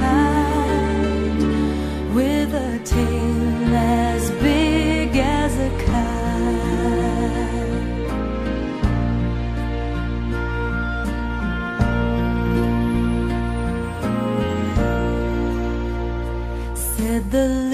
kite with a tail as big as a kite. Said the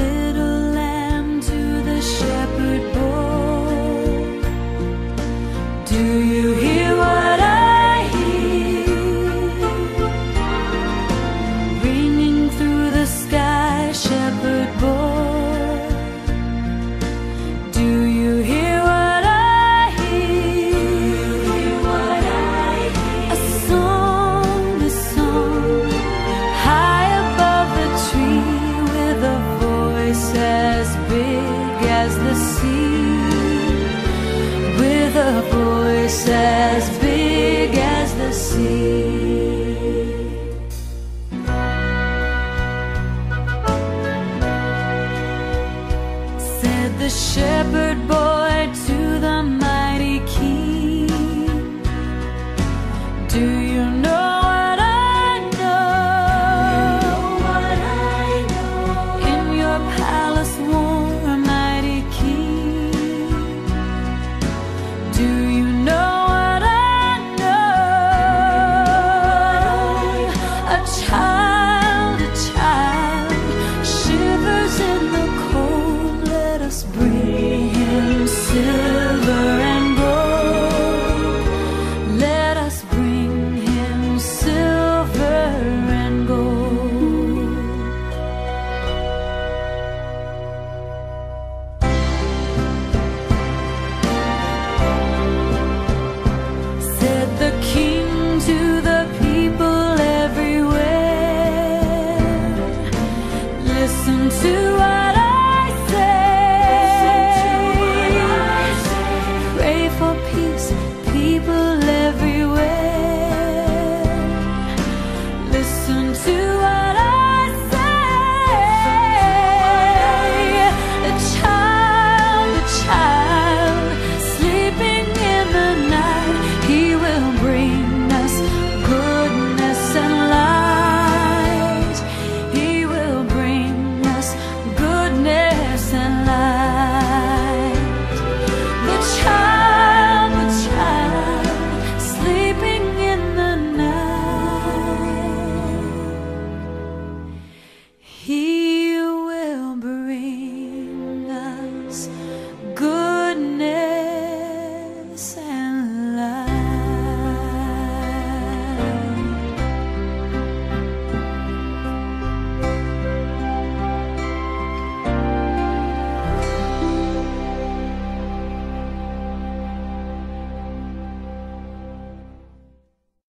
voice as big as the sea. Said the shepherd boy.